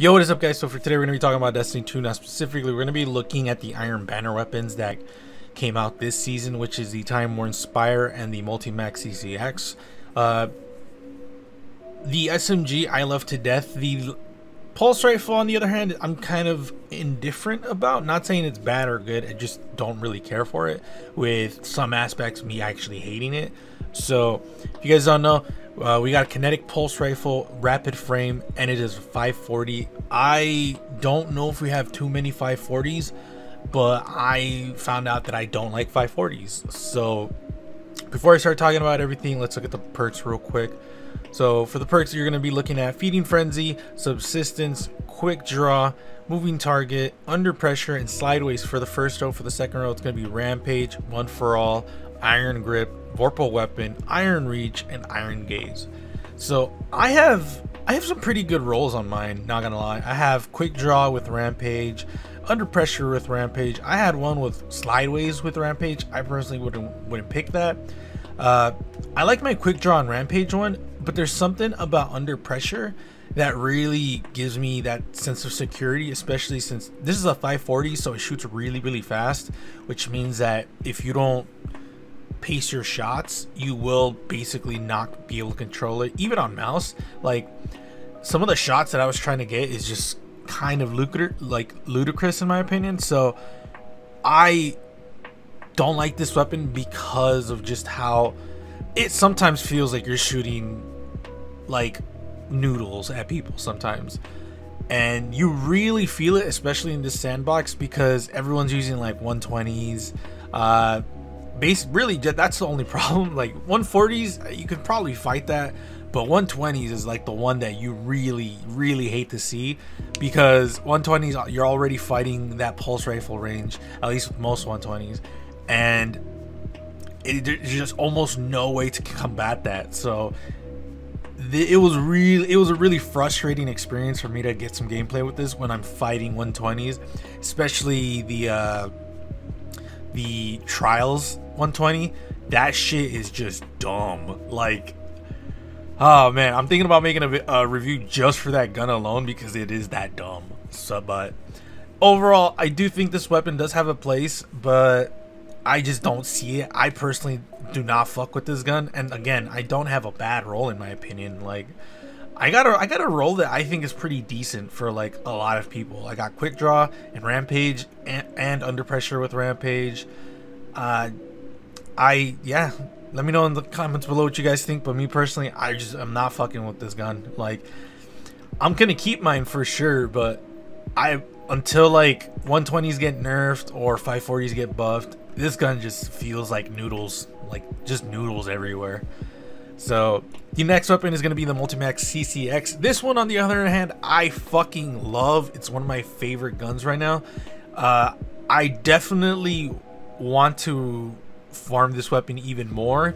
Yo, what is up guys? So for today we're going to be talking about Destiny 2. Now specifically, we're going to be looking at the Iron Banner weapons that came out this season, which is the Time Worn Spire and the Multimach CCX. Uh, the SMG I love to death. The Pulse Rifle, on the other hand, I'm kind of indifferent about. Not saying it's bad or good, I just don't really care for it. With some aspects, me actually hating it. So, if you guys don't know, uh, we got a kinetic pulse rifle, rapid frame, and it is 540. I don't know if we have too many 540s, but I found out that I don't like 540s. So before I start talking about everything, let's look at the perks real quick. So for the perks, you're going to be looking at Feeding Frenzy, Subsistence, Quick Draw, Moving Target, Under Pressure, and Slideways for the first row. For the second row, it's going to be Rampage, One for All, Iron Grip, Vorpal Weapon, Iron Reach, and Iron Gaze. So I have I have some pretty good rolls on mine, not gonna lie. I have Quick Draw with Rampage, Under Pressure with Rampage. I had one with Slideways with Rampage. I personally wouldn't wouldn't pick that. Uh, I like my Quick Draw and Rampage one, but there's something about Under Pressure that really gives me that sense of security, especially since this is a 540, so it shoots really, really fast, which means that if you don't pace your shots, you will basically not be able to control it. Even on mouse, like some of the shots that I was trying to get is just kind of lucrative, like ludicrous in my opinion. So I don't like this weapon because of just how it sometimes feels like you're shooting like noodles at people sometimes and you really feel it especially in this sandbox because everyone's using like 120s uh base really that's the only problem. Like 140s you could probably fight that but 120s is like the one that you really really hate to see because 120s you're already fighting that pulse rifle range at least with most 120s and it, there's just almost no way to combat that. So it was really it was a really frustrating experience for me to get some gameplay with this when i'm fighting 120s especially the uh the trials 120 that shit is just dumb. Like oh man i'm thinking about making a, a, review just for that gun alone because it is that dumb. So but overall i do think this weapon does have a place but i just don't see it. I personally do not fuck with this gun. And again i don't have a bad role in my opinion. Like I got a I got a roll that I think is pretty decent for like a lot of people. I got quick draw and rampage and, and under pressure with rampage. Uh, I yeah. Let me know in the comments below what you guys think. But me personally, I just I'm not fucking with this gun. Like I'm gonna keep mine for sure, but I until like 120s get nerfed or 540s get buffed, this gun just feels like noodles, like just noodles everywhere. So the next weapon is going to be the Multimach CCX. This one, on the other hand, I fucking love. It's one of my favorite guns right now. Uh, I definitely want to farm this weapon even more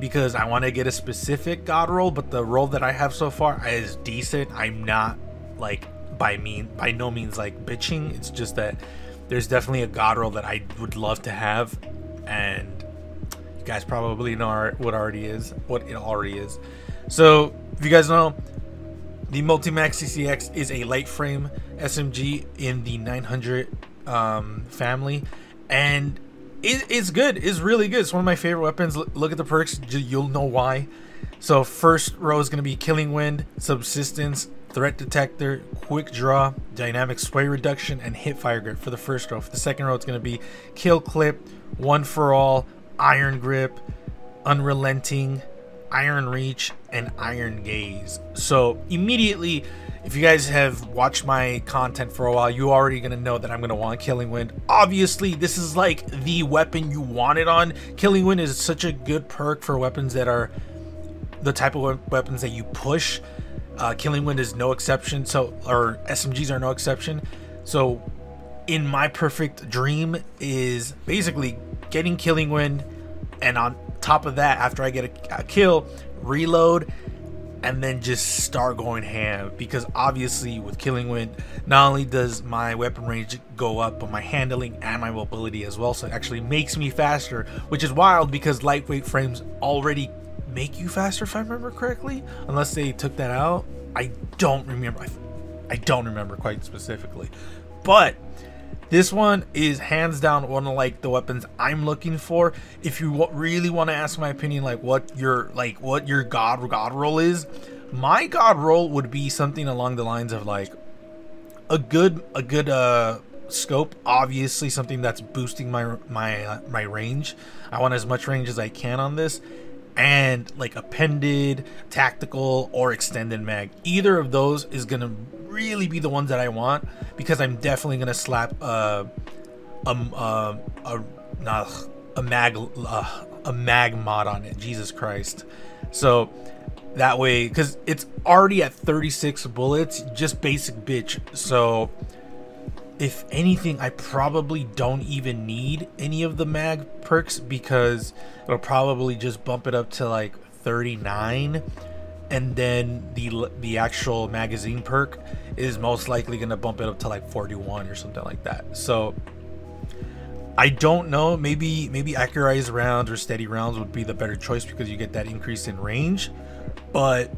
because I want to get a specific god roll, but the roll that I have so far is decent. I'm not like by mean by no means like bitching. It's just that there's definitely a god roll that I would love to have, and guys probably know what already is, what it already is. So, if you guys know, the Multimach CCX is a light frame SMG in the 900 um, family, and it, it's good. It's really good. It's one of my favorite weapons. Look at the perks, you'll know why. So, first row is going to be Killing Wind, Subsistence, Threat Detector, Quick Draw, Dynamic Sway Reduction, and Hip-Fire Grip for the first row. For the second row, it's going to be Kill Clip, One for All, Iron Grip, Unrelenting, Iron Reach, and Iron Gaze. So immediately, if you guys have watched my content for a while, you already gonna know that I'm gonna want Killing Wind. Obviously, this is like the weapon you want it on. Killing Wind is such a good perk for weapons that are the type of weapons that you push. Uh, Killing Wind is no exception. So, or SMGs are no exception. So, in my perfect dream is basically getting killing wind, and on top of that, after I get a, a kill, reload, and then just start going ham. Because obviously, with killing wind, not only does my weapon range go up, but my handling and my mobility as well. So it actually makes me faster, which is wild because lightweight frames already make you faster, if I remember correctly. Unless they took that out, I don't remember. I don't remember quite specifically. But this one is hands down one of like the weapons I'm looking for. If you really want to ask my opinion, like what your like what your god god roll is, my god roll would be something along the lines of like a good a good uh scope obviously something that's boosting my my uh, my range i want as much range as i can on this and like appended tactical or extended mag. Either of those is gonna really be the ones that i want because i'm definitely gonna slap uh um uh, a nah, a mag uh, a mag mod on it. Jesus christ. So that way because it's already at 36 bullets just basic bitch. So if anything i probably don't even need any of the mag perks because it'll probably just bump it up to like 39 and then the the actual magazine perk is most likely going to bump it up to like 41 or something like that so I don't know. Maybe maybe accurized rounds or steady rounds would be the better choice because you get that increase in range. But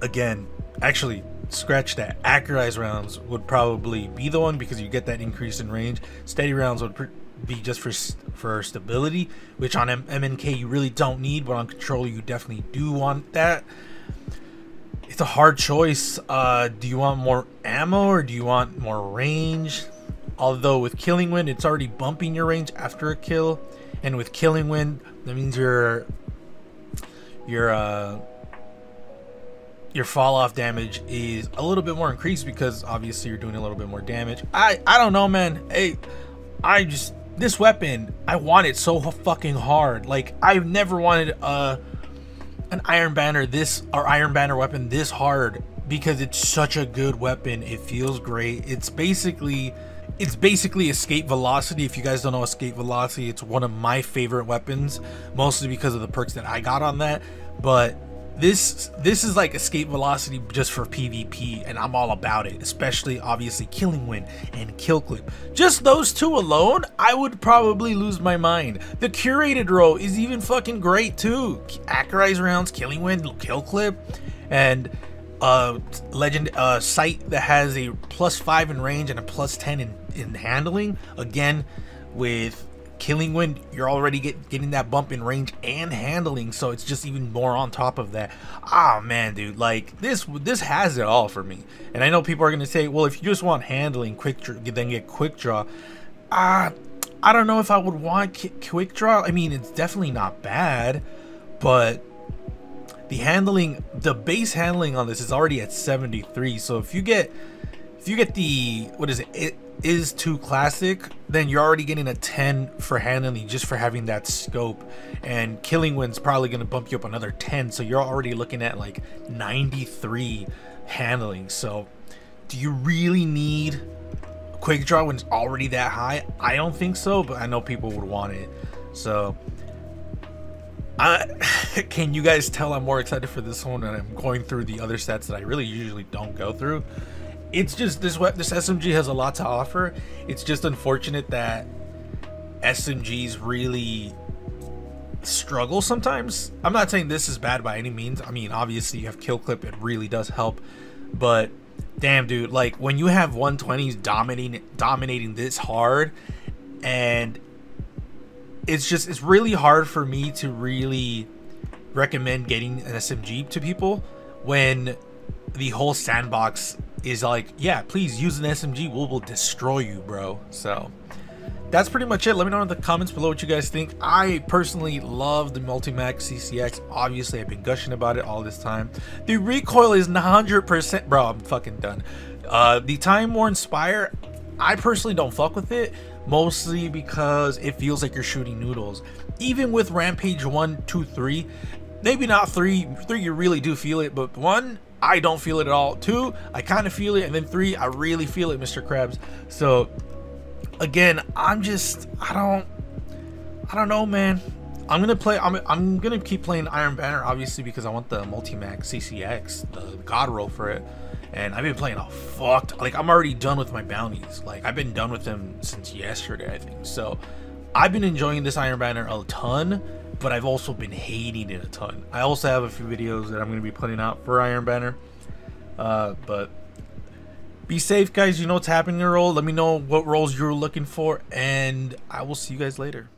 again, actually, scratch that. Accurized rounds would probably be the one because you get that increase in range. Steady rounds would be just for for stability, which on M- MNK you really don't need, but on controller you definitely do want that. It's a hard choice. Uh, do you want more ammo or do you want more range? Although with Killing Wind, it's already bumping your range after a kill, and with Killing Wind, that means your your uh, your fall off damage is a little bit more increased because obviously you're doing a little bit more damage. I I don't know, man. Hey, I just this weapon I want it so fucking hard. Like I've never wanted a an Iron Banner this or Iron Banner weapon this hard because it's such a good weapon. It feels great. It's basically it's basically escape velocity. If you guys don't know escape velocity, it's one of my favorite weapons, mostly because of the perks that I got on that. But this this is like escape velocity just for PvP, and I'm all about it. Especially obviously Killing Wind and Kill Clip. Just those two alone, I would probably lose my mind. The curated role is even fucking great too. Accurized rounds, Killing Wind, Kill Clip, and uh legend uh sight that has a plus five in range and a plus 10 in, in handling again with Killing Wind, you're already get, getting that bump in range and handling, so it's just even more on top of that. Ah, oh, man, dude, like this this has it all for me. And I know people are gonna say, well, if you just want handling, quick then get quick draw. Ah, uh, I don't know if I would want quick draw. I mean, it's definitely not bad, but the handling, the base handling on this is already at 73. So if you get if you get the what is it, it is too classic, then you're already getting a 10 for handling just for having that scope. And Killing Wind's probably going to bump you up another 10. So you're already looking at like 93 handling. So do you really need quick draw when it's already that high? I don't think so, but I know people would want it. So I, can you guys tell I'm more excited for this one and I'm going through the other stats that I really usually don't go through it's just this this SMG has a lot to offer. It's just unfortunate that SMGs really struggle sometimes. I'm not saying this is bad by any means. I mean, obviously you have kill clip, it really does help. But damn dude, like when you have 120s dominating dominating this hard and it's just it's really hard for me to really recommend getting an SMG to people when the whole sandbox is like, yeah, please use an SMG. We'll, will destroy you, bro. So that's pretty much it. Let me know in the comments below what you guys think. I personally love the Multimach CCX. Obviously, I've been gushing about it all this time. The recoil is 100%. Bro, I'm fucking done. Uh, the Time Worn Spire, I personally don't fuck with it. Mostly because it feels like you're shooting noodles. Even with Rampage 1, 2, 3, maybe not 3. 3, you really do feel it. But 1, I don't feel it at all. Two, I kind of feel it, and then three, I really feel it, Mr. Krabs. So again, I'm just I don't I don't know, man. I'm gonna play. I'm, I'm gonna keep playing Iron Banner, obviously, because I want the Multimach CCX, the God roll for it. And I've been playing a fucked. Like I'm already done with my bounties. Like I've been done with them since yesterday, I think. So I've been enjoying this Iron Banner a ton but I've also been hating it a ton. I also have a few videos that I'm going to be putting out for Iron Banner, uh, but Be safe, guys. You know what's happening in your role. Let me know what roles you're looking for, and I will see you guys later.